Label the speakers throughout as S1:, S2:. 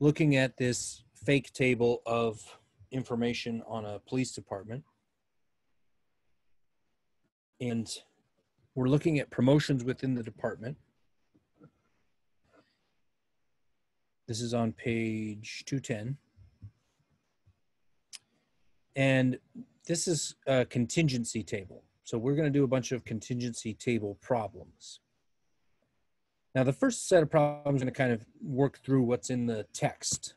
S1: looking at this fake table of information on a police department. And we're looking at promotions within the department. This is on page 210. And this is a contingency table. So we're going to do a bunch of contingency table problems. Now, the first set of problems going to kind of work through what's in the text.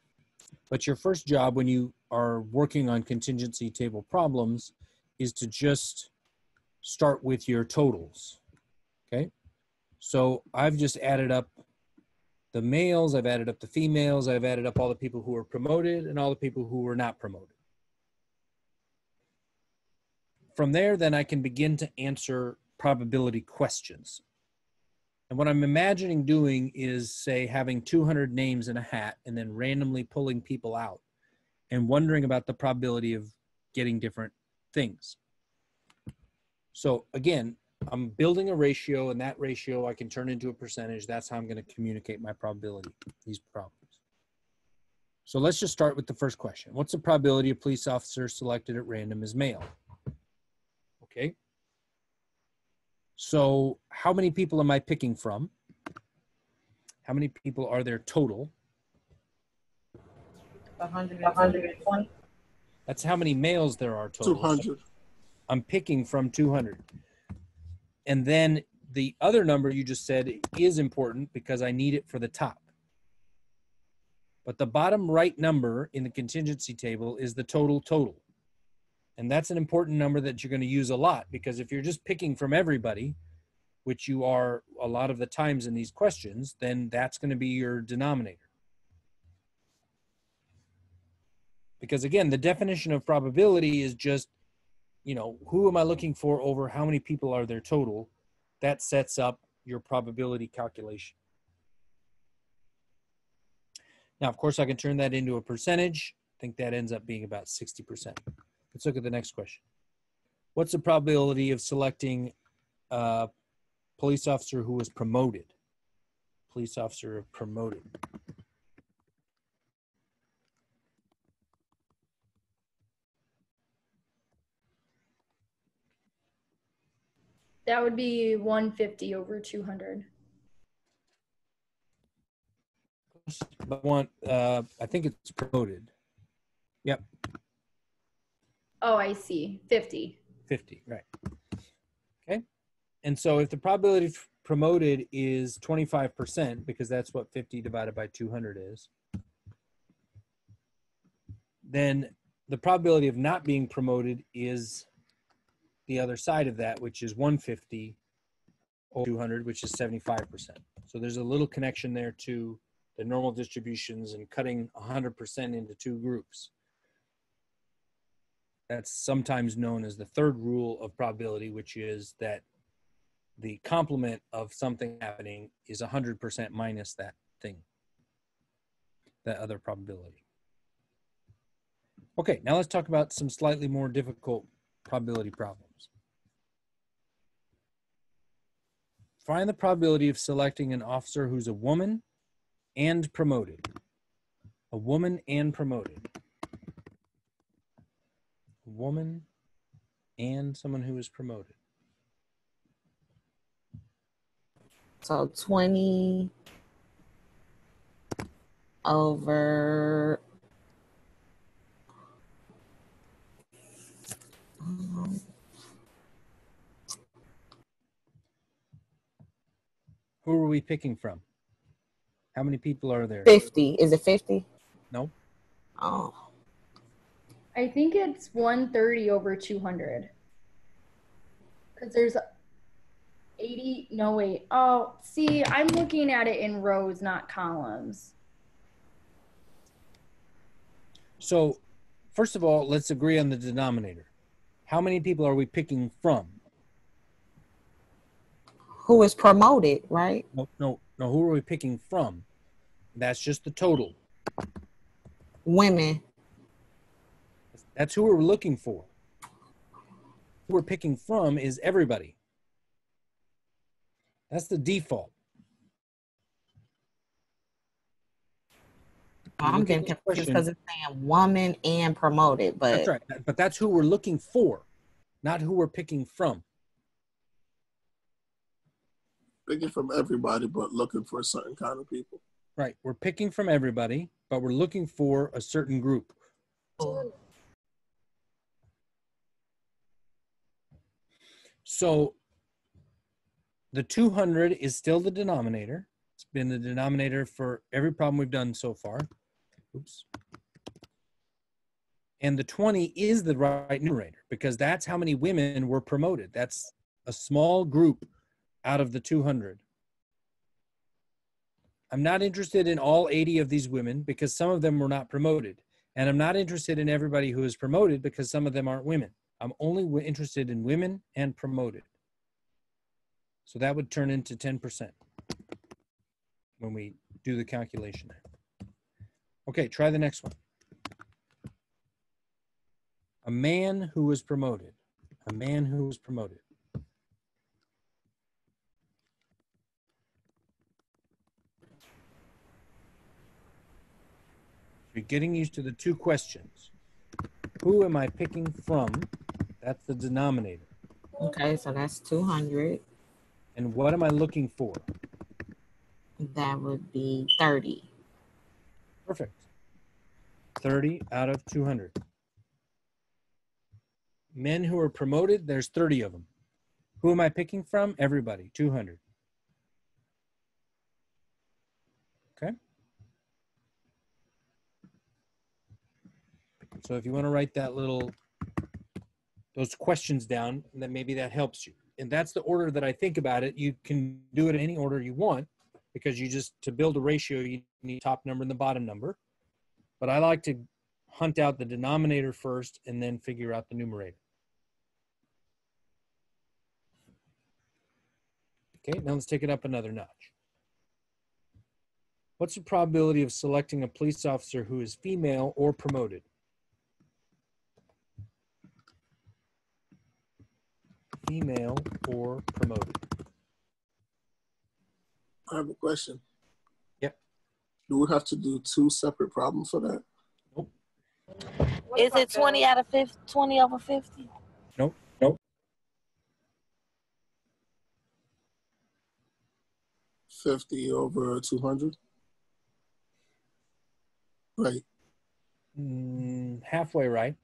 S1: But your first job when you are working on contingency table problems is to just start with your totals. Okay. So I've just added up the males, I've added up the females, I've added up all the people who were promoted and all the people who were not promoted. From there, then I can begin to answer probability questions. And what I'm imagining doing is, say, having 200 names in a hat and then randomly pulling people out and wondering about the probability of getting different things. So again, I'm building a ratio, and that ratio I can turn into a percentage. That's how I'm going to communicate my probability, these problems. So let's just start with the first question. What's the probability a police officer selected at random is male? Okay. So how many people am I picking from? How many people are there total?
S2: 120.
S1: That's how many males there are total.
S3: 200.
S1: I'm picking from 200. And then the other number you just said is important because I need it for the top. But the bottom right number in the contingency table is the total total. And that's an important number that you're going to use a lot because if you're just picking from everybody, which you are a lot of the times in these questions, then that's going to be your denominator. Because again, the definition of probability is just, you know, who am I looking for over how many people are there total? That sets up your probability calculation. Now, of course, I can turn that into a percentage. I think that ends up being about 60%. Let's look at the next question. What's the probability of selecting a police officer who was promoted? Police officer of promoted.
S4: That would be 150 over 200.
S1: But one, uh, I think it's promoted. Yep,
S4: Oh, I see. 50.
S1: 50, right. Okay. And so if the probability of promoted is 25%, because that's what 50 divided by 200 is, then the probability of not being promoted is the other side of that, which is 150 over 200, which is 75%. So there's a little connection there to the normal distributions and cutting 100% into two groups. That's sometimes known as the third rule of probability, which is that the complement of something happening is 100% minus that thing, that other probability. Okay, now let's talk about some slightly more difficult probability problems. Find the probability of selecting an officer who's a woman and promoted. A woman and promoted. Woman and someone who is promoted.
S2: So 20 over. um,
S1: Who are we picking from? How many people are there?
S2: 50. Is it 50?
S1: No.
S2: Oh,
S4: I think it's 130 over 200. Because there's 80. No, wait. Oh, see, I'm looking at it in rows, not columns.
S1: So, first of all, let's agree on the denominator. How many people are we picking from?
S2: who is promoted, right?
S1: No, no, no. Who are we picking from? That's just the total.
S2: Women.
S1: That's who we're looking for. Who we're picking from is everybody. That's the default.
S2: I'm getting confused because it's saying woman and promoted, but
S1: That's right. But that's who we're looking for, not who we're picking from.
S3: Picking from everybody, but looking for a certain kind of people.
S1: Right. We're picking from everybody, but we're looking for a certain group. So the 200 is still the denominator. It's been the denominator for every problem we've done so far. Oops. And the 20 is the right numerator because that's how many women were promoted. That's a small group out of the 200. I'm not interested in all 80 of these women because some of them were not promoted. And I'm not interested in everybody who is promoted because some of them aren't women. I'm only interested in women and promoted. So that would turn into 10% when we do the calculation. Okay, try the next one. A man who was promoted. A man who was promoted. You're getting used to the two questions. Who am I picking from? That's the denominator.
S2: okay, so that's 200.
S1: And what am I looking for?
S2: That would be 30.
S1: Perfect. 30 out of 200. Men who are promoted, there's 30 of them. Who am I picking from? Everybody, 200. Okay. So if you want to write that little, those questions down, and then maybe that helps you. And that's the order that I think about it. You can do it in any order you want because you just, to build a ratio, you need top number and the bottom number. But I like to hunt out the denominator first and then figure out the numerator. Okay, now let's take it up another notch. What's the probability of selecting a police officer who is female or promoted? Female or promoted?
S3: I have a question.
S1: Yep.
S3: Do we have to do two separate problems for that?
S5: Is it 20 out of 50, 20 over 50?
S1: Nope. Nope.
S3: Fifty over two hundred. Right.
S1: Mm, halfway right.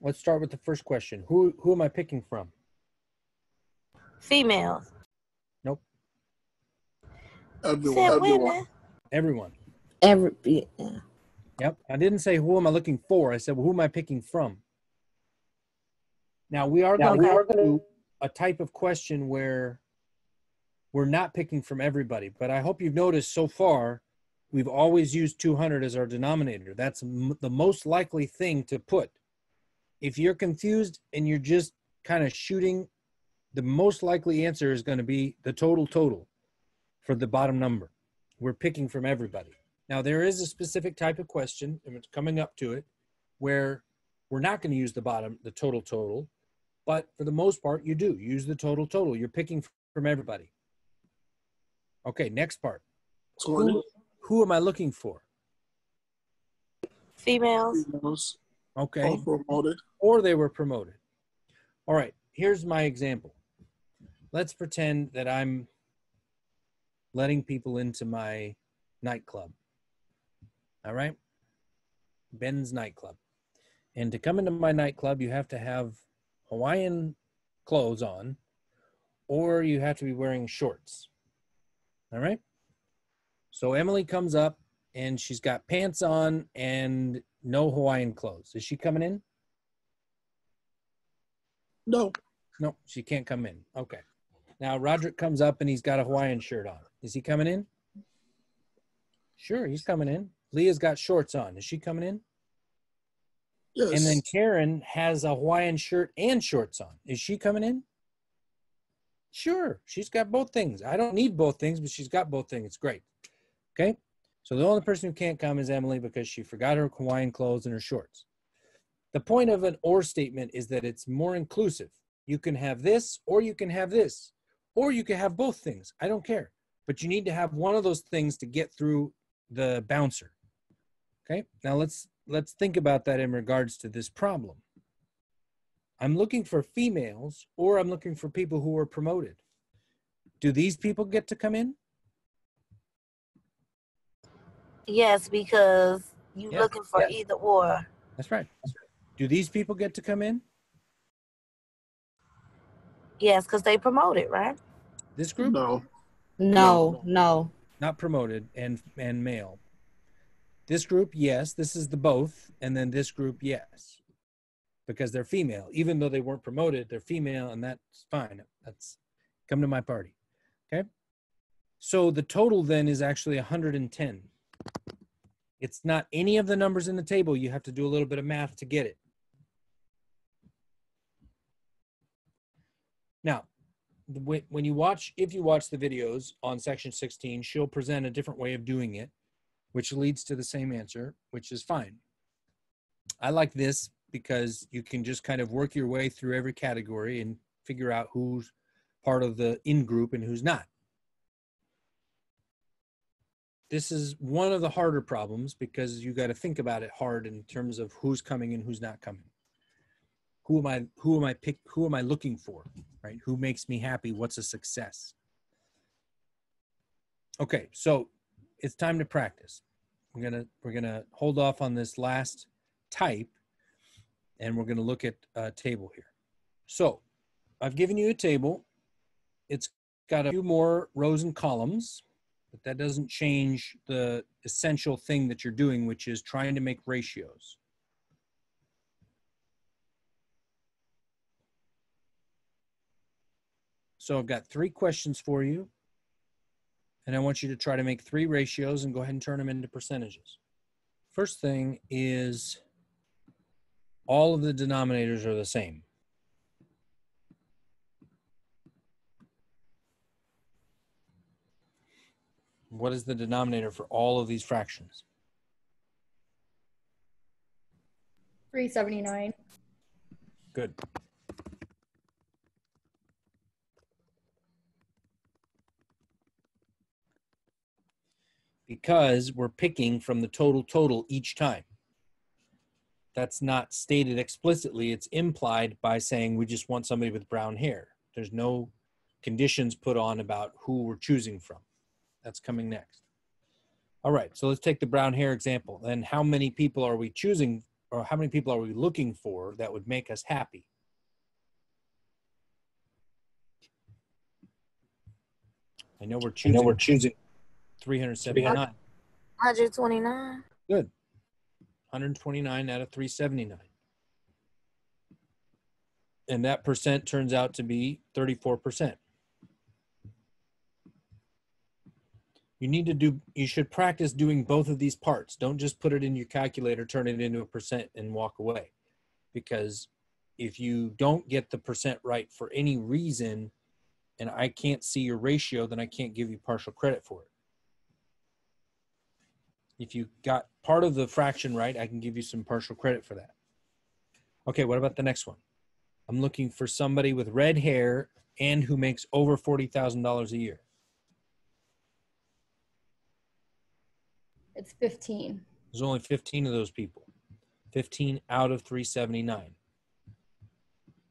S1: Let's start with the first question. Who who am I picking from?
S5: Females.
S3: Everyone.
S5: Said
S3: everyone.
S5: women.
S1: Everyone.
S2: Every yeah.
S1: Yep. I didn't say who am I looking for. I said well, who am I picking from? Now we are
S5: Now,
S1: going
S5: we
S1: to
S5: are
S1: do a type of question where we're not picking from everybody. But I hope you've noticed so far we've always used 200 as our denominator. That's m- the most likely thing to put. If you're confused and you're just kind of shooting, the most likely answer is going to be the total total for the bottom number. We're picking from everybody. Now, there is a specific type of question, and it's coming up to it, where we're not going to use the bottom, the total total, but for the most part, you do use the total total. You're picking from everybody. Okay, next part. Who, who am I looking for?
S5: Females.
S3: Females.
S1: Okay.
S3: All promoted.
S1: or they were promoted. All right, here's my example. Let's pretend that I'm letting people into my nightclub. All right? Ben's nightclub. And to come into my nightclub, you have to have Hawaiian clothes on or you have to be wearing shorts. All right? So Emily comes up and she's got pants on and no Hawaiian clothes. Is she coming in?
S3: No.
S1: No, she can't come in. Okay. Now Roderick comes up and he's got a Hawaiian shirt on. Is he coming in? Sure, he's coming in. Leah's got shorts on. Is she coming in?
S3: Yes.
S1: And then Karen has a Hawaiian shirt and shorts on. Is she coming in? Sure, she's got both things. I don't need both things, but she's got both things. It's great. Okay. So the only person who can't come is Emily because she forgot her Hawaiian clothes and her shorts. The point of an or statement is that it's more inclusive. You can have this, or you can have this, or you can have both things. I don't care. but you need to have one of those things to get through the bouncer. Okay, now let's let's think about that in regards to this problem. I'm looking for females or I'm looking for people who are promoted. Do these people get to come in?
S5: Yes, because you
S1: Yes,
S5: looking for
S1: yes.
S5: either or.
S1: That's right. Do these people get to come in?
S5: Yes, because they promoted, right?
S1: This group
S3: No.
S2: No, no.
S1: not promoted and and male. This group, yes, this is the both, and then this group, yes, because they're female. Even though they weren't promoted, they're female, and that's fine. That's come to my party. Okay. So the total then is actually 110. It's not any of the numbers in the table. You have to do a little bit of math to get it. Now, when you watch, if you watch the videos on section 16, she'll present a different way of doing it, which leads to the same answer, which is fine. I like this because you can just kind of work your way through every category and figure out who's part of the in group and who's not. This is one of the harder problems because you got to think about it hard in terms of who's coming and who's not coming. Who am I who am I pick who am I looking for? Right? Who makes me happy? What's a success? Okay, so it's time to practice. We're gonna we're gonna hold off on this last type, and we're gonna look at a table here. So I've given you a table. It's got a few more rows and columns, but that doesn't change the essential thing that you're doing, which is trying to make ratios. So I've got three questions for you. And I want you to try to make three ratios and go ahead and turn them into percentages. First thing is all of the denominators are the same. What is the denominator for all of these fractions?
S4: 379.
S1: Good. Because we're picking from the total total each time. That's not stated explicitly, it's implied by saying we just want somebody with brown hair. There's no conditions put on about who we're choosing from. That's coming next. All right, so let's take the brown hair example. Then how many people are we choosing or how many people are we looking for that would make us happy? I know we're choosing. I know we're choosing 379.
S5: 129. Good.
S1: 129 out of 379. And that percent turns out to be 34%. You need to do, you should practice doing both of these parts. Don't just put it in your calculator, turn it into a percent, and walk away. Because if you don't get the percent right for any reason, and I can't see your ratio, then I can't give you partial credit for it. If you got part of the fraction right, I can give you some partial credit for that. Okay, what about the next one? I'm looking for somebody with red hair and who makes over $40,000 a year.
S4: It's 15.
S1: There's only 15 of those people. 15 out of 379.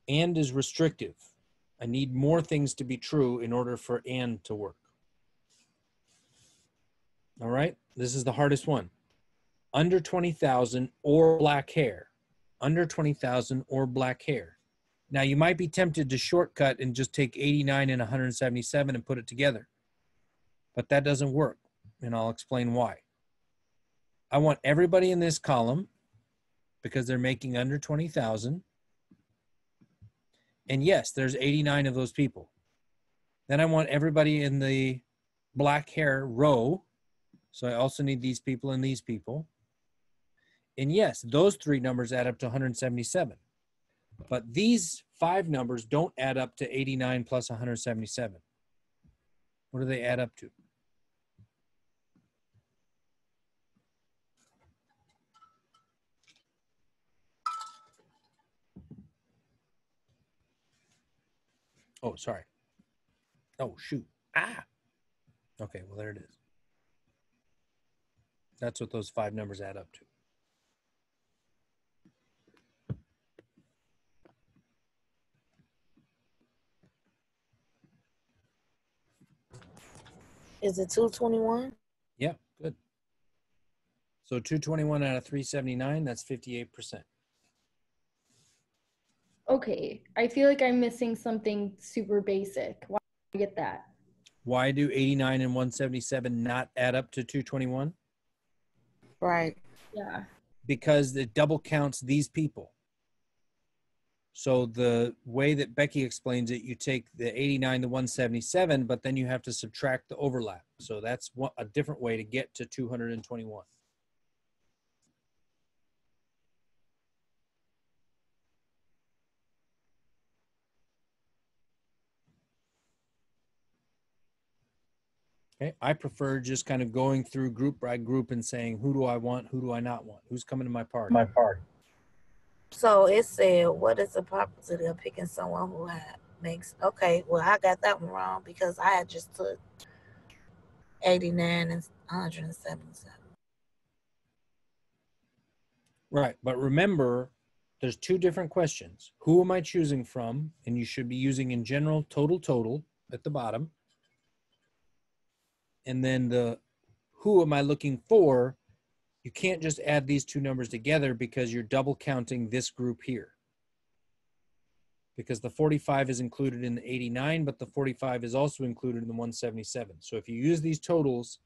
S1: And is restrictive. I need more things to be true in order for and to work. All right, this is the hardest one. Under 20,000 or black hair. Under 20,000 or black hair. Now you might be tempted to shortcut and just take 89 and 177 and put it together. But that doesn't work, and I'll explain why. I want everybody in this column because they're making under 20,000. And yes, there's 89 of those people. Then I want everybody in the black hair row. So I also need these people and these people. And yes, those three numbers add up to 177. But these five numbers don't add up to 89 plus 177. What do they add up to? Oh, sorry. Oh, shoot. Ah. Okay, well, there it is. That's what those five numbers add up to.
S5: Is it two twenty one?
S1: Yeah, good. So 221 out of 379, that's 58%.
S4: Okay, I feel like I'm missing something super basic. Why do I get that?
S1: Why do 89 and 177 not add up to 221?
S2: Right.
S4: Yeah.
S1: Because it double counts these people. So the way that Becky explains it, you take the 89 to 177, but then you have to subtract the overlap. So that's one, a different way to get to 221. Okay, I prefer just kind of going through group by group and saying, who do I want? Who do I not want? Who's coming to my party?
S6: my party.
S5: So it said, what is the probability of picking someone who had makes okay, well I got that one wrong because I had just took eighty nine and hundred and seventy seven.
S1: Right. But remember, there's two different questions. Who am I choosing from? And you should be using in general total total at the bottom. And then the who am I looking for? You can't just add these two numbers together because you're double counting this group here. Because the 45 is included in the 89, but the 45 is also included in the 177. So if you use these totals,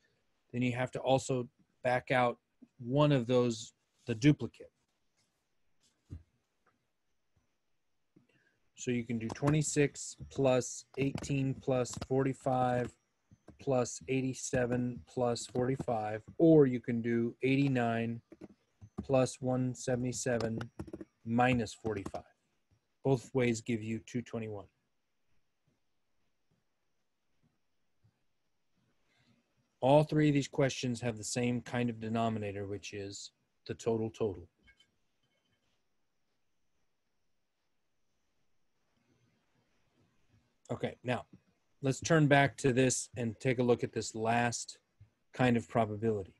S1: then you have to also back out one of those the duplicate. So you can do 26 plus 18 plus 45 plus 87 plus 45, or you can do 89 plus 177 minus 45. Both ways give you 221. All three of these questions have the same kind of denominator, which is the total total. Okay, now let's turn back to this and take a look at this last kind of probability.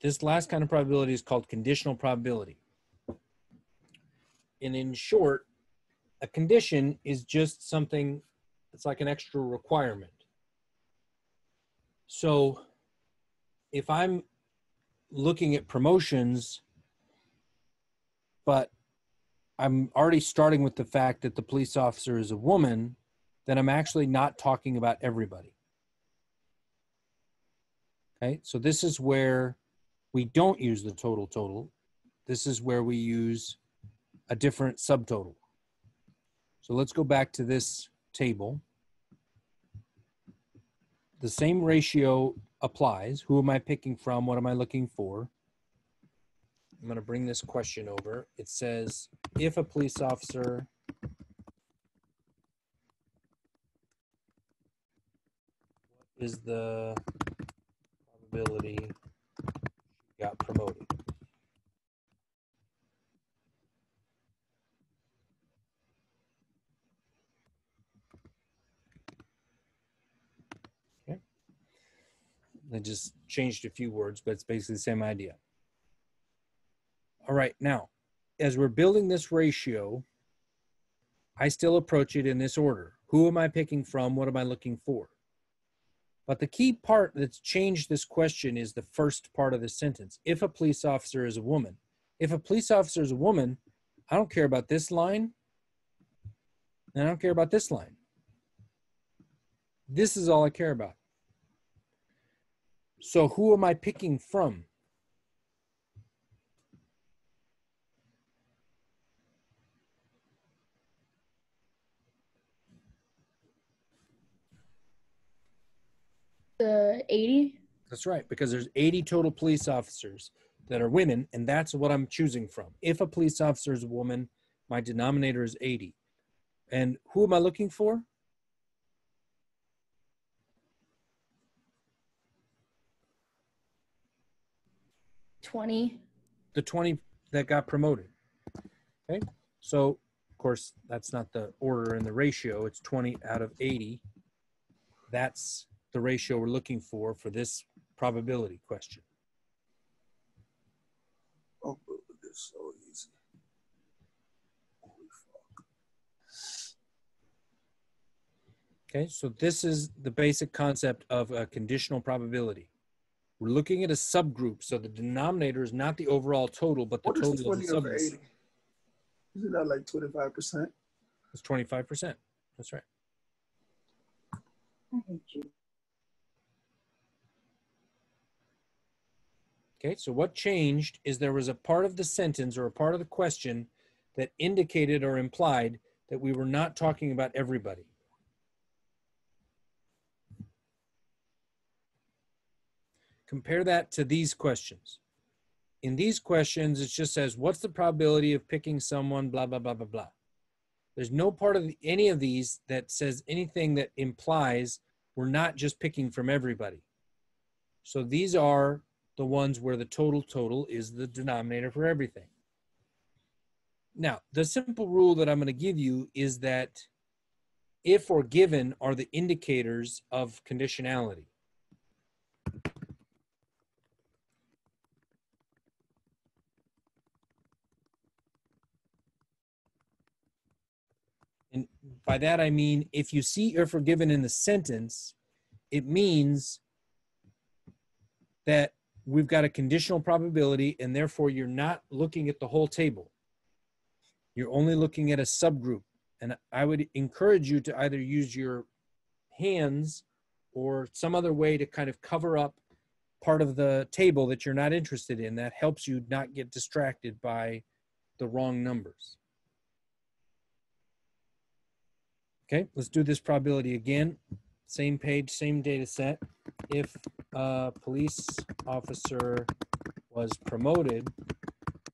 S1: This last kind of probability is called conditional probability. And in short, a condition is just something that's like an extra requirement. So if I'm looking at promotions, but I'm already starting with the fact that the police officer is a woman, then I'm actually not talking about everybody. Okay, so this is where we don't use the total total. This is where we use a different subtotal. So let's go back to this table. The same ratio applies. Who am I picking from? What am I looking for? I'm going to bring this question over. It says, if a police officer what is the probability she got promoted? Okay. I just changed a few words, but it's basically the same idea. All right, now, as we're building this ratio, I still approach it in this order. Who am I picking from? What am I looking for? But the key part that's changed this question is the first part of the sentence. If a police officer is a woman, if a police officer is a woman, I don't care about this line, and I don't care about this line. This is all I care about. So who am I picking from?
S4: The 80?
S1: That's right, because there's 80 total police officers that are women, and that's what I'm choosing from. If a police officer is a woman, my denominator is 80. And who am I looking for?
S4: Twenty.
S1: The 20 that got promoted. Okay, so of course, that's not the order in the ratio, it's 20 out of 80. That's the ratio we're looking for for this probability question.
S3: Oh, it's so easy.
S1: Okay, so this is the basic concept of a conditional probability. We're looking at a subgroup, so the denominator is not the overall total, but the
S3: What is
S1: total of
S3: 20
S1: the
S3: over
S1: subgroup
S3: 80? Isn't that like 25%?
S1: It's 25%. That's right.
S2: I hate you.
S1: Okay, so what changed is there was a part of the sentence or a part of the question that indicated or implied that we were not talking about everybody. Compare that to these questions. In these questions, it just says, what's the probability of picking someone, blah, blah, blah, blah, blah. There's no part of the, any of these that says anything that implies we're not just picking from everybody. So these are the ones where the total total is the denominator for everything. Now, the simple rule that I'm going to give you is that if or given are the indicators of conditionality. And by that I mean if you see if or given in the sentence, it means that we've got a conditional probability and therefore you're not looking at the whole table. You're only looking at a subgroup. And I would encourage you to either use your hands or some other way to kind of cover up part of the table that you're not interested in. That helps you not get distracted by the wrong numbers. Okay, let's do this probability again. Same page, same data set. If a police officer was promoted,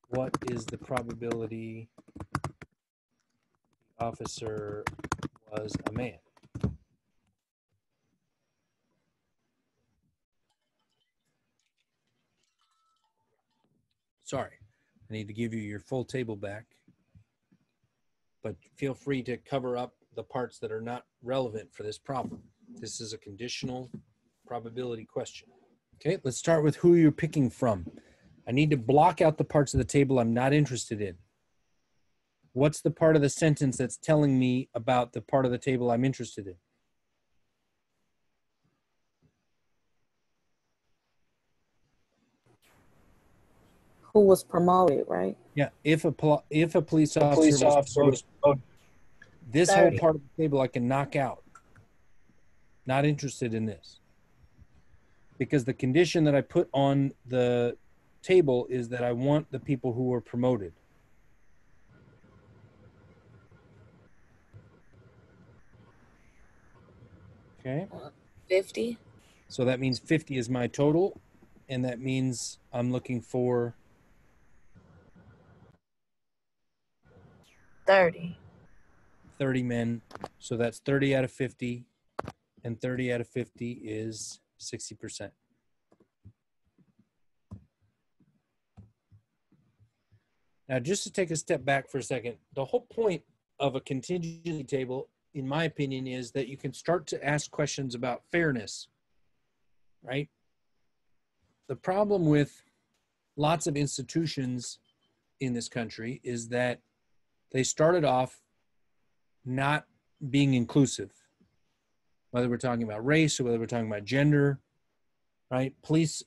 S1: what is the probability the officer was a man? Sorry, I need to give you your full table back. But feel free to cover up the parts that are not relevant for this problem. This is a conditional probability question. Okay, let's start with who you're picking from. I need to block out the parts of the table I'm not interested in. What's the part of the sentence that's telling me about the part of the table I'm interested in?
S2: Who was promoted, right?
S1: Yeah, if a pol- if a police officer, was promoted, this whole part of the table I can knock out. Not interested in this. Because the condition that I put on the table is that I want the people who were promoted. Okay,
S5: 50.
S1: so that means 50 is my total, and that means I'm looking for
S5: 30.
S1: 30 men. So that's 30 out of 50, and 30 out of 50 is 60%. Now, just to take a step back for a second, the whole point of a contingency table, in my opinion, is that you can start to ask questions about fairness, right? The problem with lots of institutions in this country is that they started off not being inclusive, whether we're talking about race or whether we're talking about gender, right? Police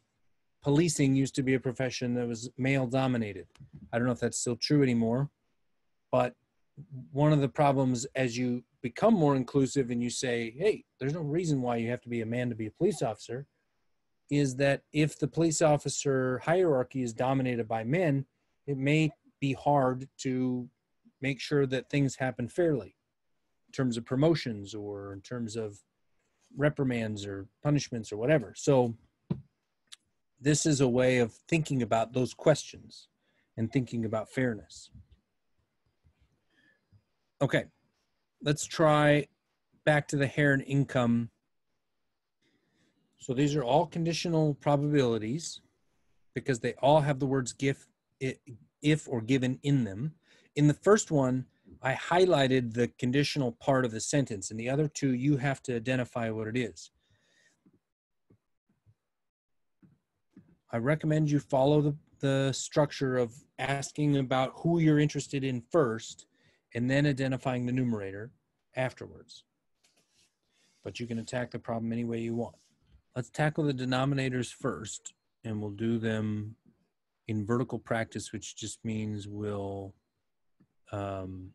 S1: policing used to be a profession that was male dominated. I don't know if that's still true anymore, but one of the problems as you become more inclusive and you say, hey, there's no reason why you have to be a man to be a police officer, is that if the police officer hierarchy is dominated by men, it may be hard to make sure that things happen fairly in terms of promotions or in terms of reprimands or punishments or whatever. So this is a way of thinking about those questions and thinking about fairness. Okay, let's try back to the hair and income. So these are all conditional probabilities because they all have the words if, if or given in them. In the first one, I highlighted the conditional part of the sentence, and the other two, you have to identify what it is. I recommend you follow the, the structure of asking about who you're interested in first and then identifying the numerator afterwards. But you can attack the problem any way you want. Let's tackle the denominators first, and we'll do them in vertical practice, which just means we'll um,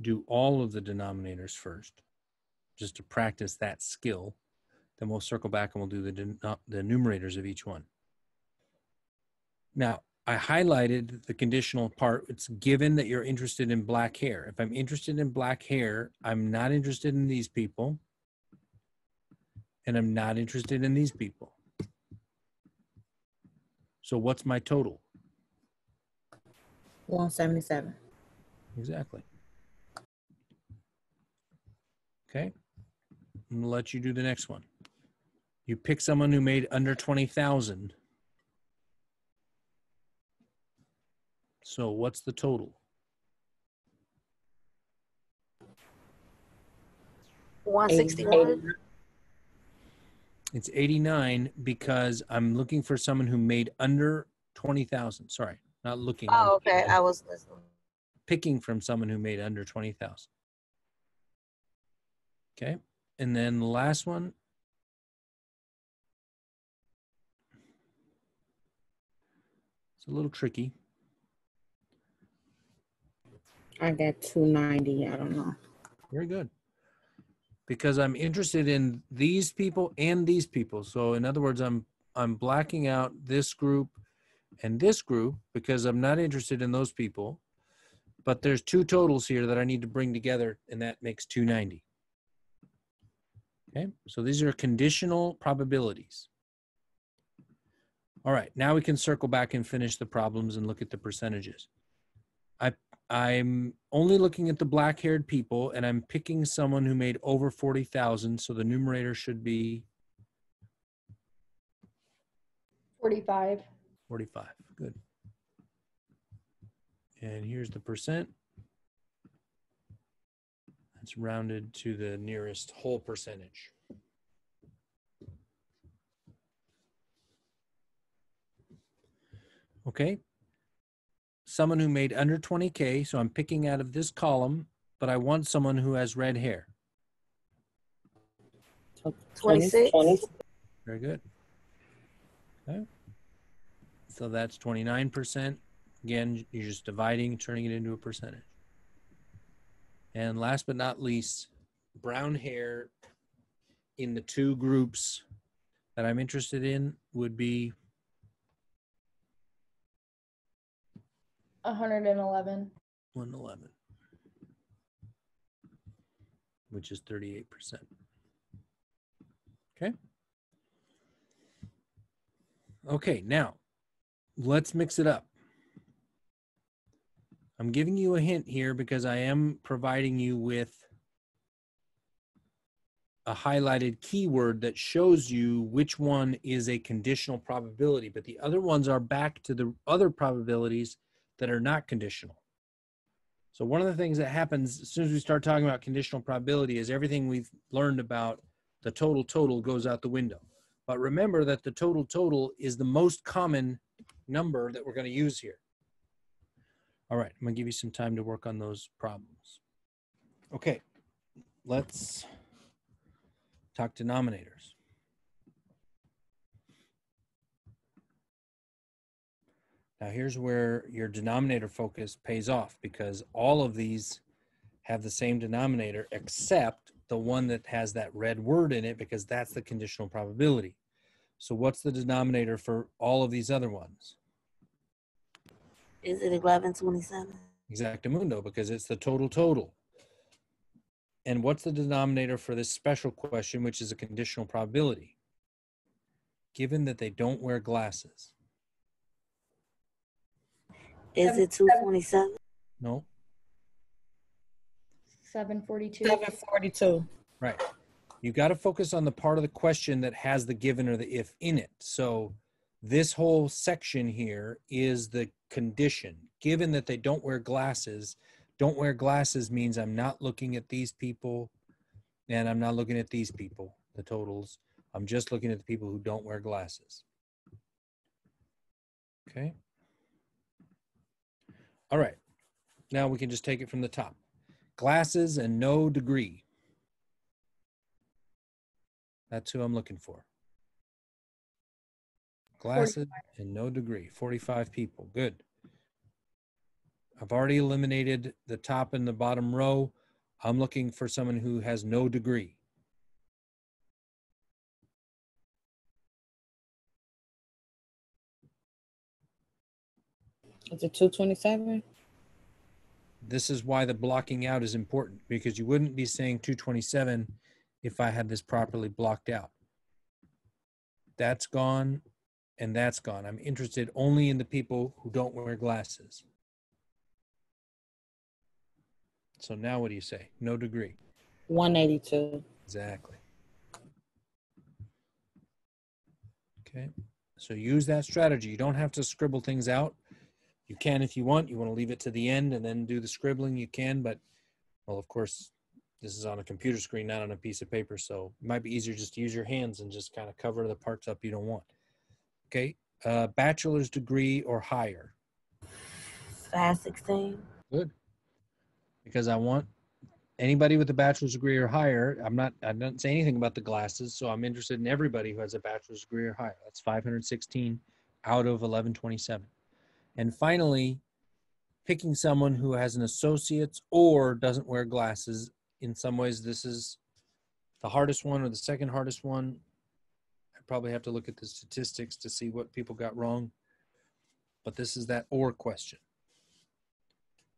S1: do all of the denominators first, just to practice that skill. Then we'll circle back and we'll do the, den- uh, the numerators of each one. Now, I highlighted the conditional part. It's given that you're interested in black hair. If I'm interested in black hair, I'm not interested in these people. And I'm not interested in these people. So what's my total?
S2: One seventy-seven.
S1: Exactly. Okay. I'm gonna let you do the next one. You pick someone who made under 20,000. So what's the total?
S5: One sixty-one.
S1: It's 89 because I'm looking for someone who made under 20,000. Sorry, not looking.
S5: Oh, okay. I was listening.
S1: picking from someone who made under 20,000. Okay. And then the last one. It's a little tricky.
S2: I got two ninety. I don't know.
S1: Very good. Because I'm interested in these people and these people. So in other words, I'm I'm blacking out this group and this group because I'm not interested in those people. But there's two totals here that I need to bring together, and that makes 290. Okay, so these are conditional probabilities. All right, now we can circle back and finish the problems and look at the percentages. I I'm only looking at the black-haired people, and I'm picking someone who made over 40,000, so the numerator should be
S4: 45.
S1: 45. Good. And here's the percent. That's rounded to the nearest whole percentage. Okay. Someone who made under 20K, so I'm picking out of this column, but I want someone who has red hair.
S5: 26.
S1: Very good. Okay. So that's 29%. Again, you're just dividing, turning it into a percentage. And last but not least, brown hair in the two groups that I'm interested in would be
S4: 111.
S1: 111, which is 38%. Okay. Okay, now let's mix it up. I'm giving you a hint here because I am providing you with a highlighted keyword that shows you which one is a conditional probability, but the other ones are back to the other probabilities that are not conditional. So one of the things that happens as soon as we start talking about conditional probability is everything we've learned about the total total goes out the window. But remember that the total total is the most common number that we're going to use here. All right, I'm to give you some time to work on those problems. Okay, let's talk denominators. Now here's where your denominator focus pays off because all of these have the same denominator except the one that has that red word in it because that's the conditional probability. So what's the denominator for all of these other ones?
S5: Is it eleven twenty-seven?
S1: Exactamundo because it's the total total. And what's the denominator for this special question, which is a conditional probability? Given that they don't wear glasses.
S5: Is it two twenty-seven?
S1: No,
S4: 742.
S2: Seven forty-two.
S1: right. You got to focus on the part of the question that has the given or the if in it. So this whole section here is the condition. given that they don't wear glasses, don't wear glasses means I'm not looking at these people and I'm not looking at these people, the totals. I'm just looking at the people who don't wear glasses. Okay. All right. Now we can just take it from the top. Glasses and no degree. That's who I'm looking for. Glasses and no degree. 45 people. Good. I've already eliminated the top and the bottom row. I'm looking for someone who has no degree.
S2: Is it two twenty-seven?
S1: This is why the blocking out is important because you wouldn't be saying 227 if I had this properly blocked out. That's gone and that's gone. I'm interested only in the people who don't wear glasses. So now what do you say? No degree.
S2: One eighty-two.
S1: Exactly. Okay. So use that strategy. You don't have to scribble things out. You can if you want. You want to leave it to the end and then do the scribbling, you can, but well, of course, this is on a computer screen, not on a piece of paper. So it might be easier just to use your hands and just kind of cover the parts up you don't want. Okay. Uh, bachelor's degree or higher.
S5: Five sixteen.
S1: Good. Because I want anybody with a bachelor's degree or higher. I'm not, I don't say anything about the glasses. So I'm interested in everybody who has a bachelor's degree or higher. That's 516 out of 1127. And finally, picking someone who has an associate's or doesn't wear glasses. In some ways, this is the hardest one or the second hardest one. I probably have to look at the statistics to see what people got wrong. But this is that or question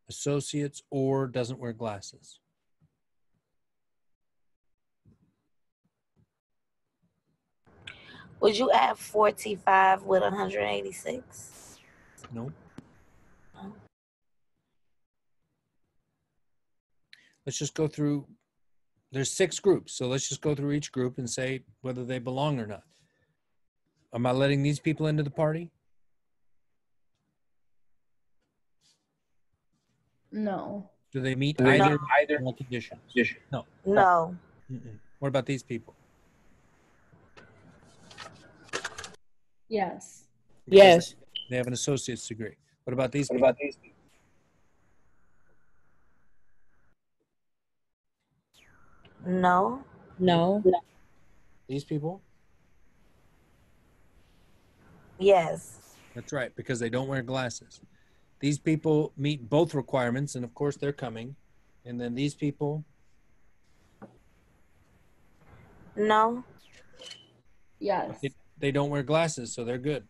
S1: associates or doesn't wear glasses.
S5: Would you add forty-five with one hundred eighty-six?
S1: Nope. Let's just go through. There's six groups, so let's just go through each group and say whether they belong or not. Am I letting these people into the party?
S4: No.
S1: Do they meet
S5: No.
S1: either either conditions? No.
S5: No. Oh.
S1: Mm-mm. What about these people?
S4: Yes.
S1: Because
S2: Yes.
S1: They have an associate's degree. What about these What people?
S6: these? people?
S5: No.
S2: No.
S1: These people?
S5: Yes.
S1: That's right, because they don't wear glasses. These people meet both requirements, and of course they're coming. And then these people,
S5: No.
S4: Yes.
S1: they, they don't wear glasses, so they're good.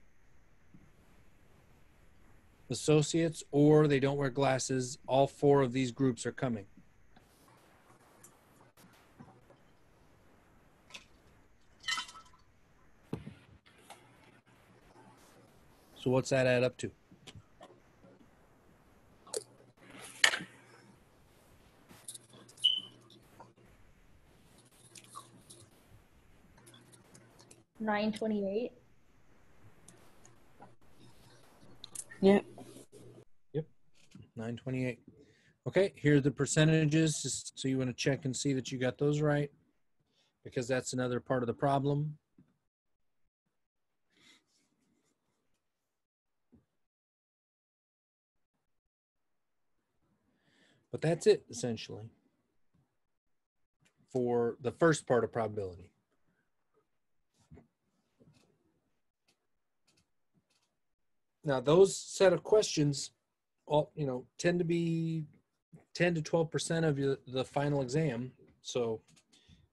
S1: Associates or they don't wear glasses, all four of these groups are coming. So what's that add up to?
S4: Nine twenty-eight.
S2: Yep. Yep.
S1: 928. Okay, here are the percentages, just so you want to check and see that you got those right, because that's another part of the problem. But that's it, essentially, for the first part of probability. Now, those set of questions all you know tend to be 10 to 12 percent of your, the final exam. So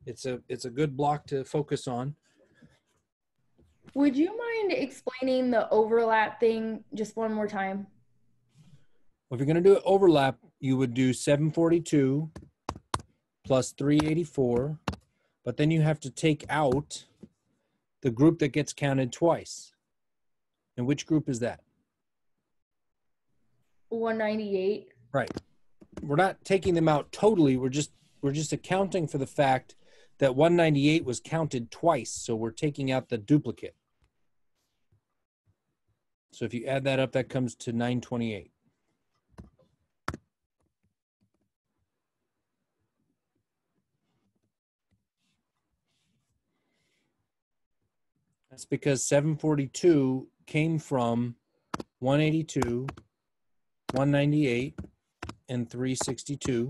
S1: it's a it's a good block to focus on.
S4: Would you mind explaining the overlap thing just one more time?
S1: Well, if you're going to do it overlap you would do 742 plus 384 but then you have to take out the group that gets counted twice. And which group is that
S4: 198.
S1: Right. We're not taking them out totally. We're just we're just accounting for the fact that 198 was counted twice, so we're taking out the duplicate. So if you add that up, that comes to 928. That's because 742 came from 182 198, and 362.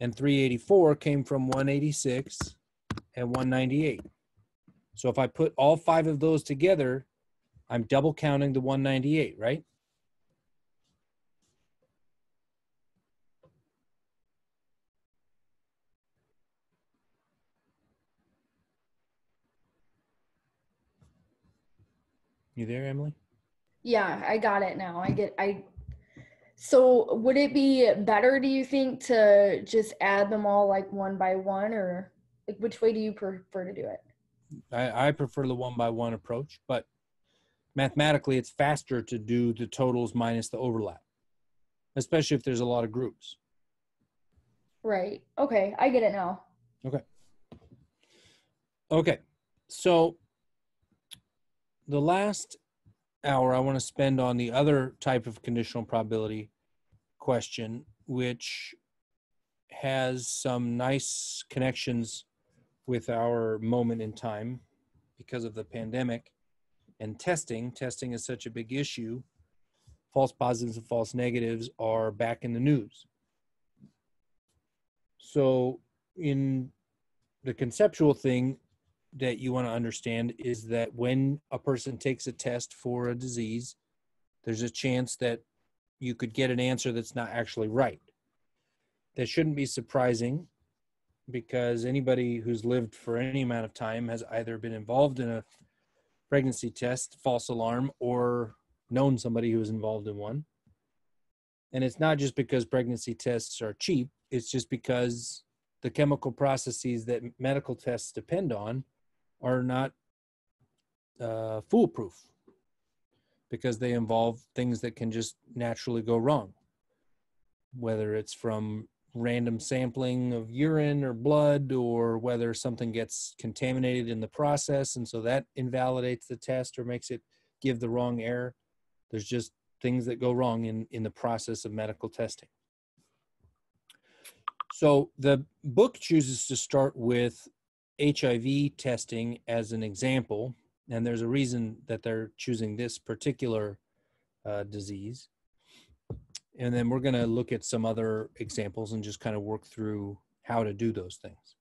S1: And 384 came from 186 and 198. So if I put all five of those together, I'm double counting the 198, right? You there, Emily?
S4: Yeah, I got it now. I get I so would it be better do you think to just add them all like one by one or like which way do you prefer to do it?
S1: I, I prefer the one by one approach, but mathematically, it's faster to do the totals minus the overlap, especially if there's a lot of groups.
S4: Right. Okay, I get it now.
S1: Okay, Okay. so the last hour I want to spend on the other type of conditional probability question, which has some nice connections with our moment in time because of the pandemic and testing. Testing is such a big issue. False positives and false negatives are back in the news. So, in the conceptual thing, that you want to understand is that when a person takes a test for a disease, there's a chance that you could get an answer that's not actually right. That shouldn't be surprising because anybody who's lived for any amount of time has either been involved in a pregnancy test, false alarm, or known somebody who was involved in one. And it's not just because pregnancy tests are cheap, it's just because the chemical processes that medical tests depend on are not uh, foolproof because they involve things that can just naturally go wrong, whether it's from random sampling of urine or blood, or whether something gets contaminated in the process, and so that invalidates the test or makes it give the wrong error. There's just things that go wrong in, in the process of medical testing. So the book chooses to start with HIV testing as an example, and there's a reason that they're choosing this particular uh, disease. And then we're going to look at some other examples and just kind of work through how to do those things.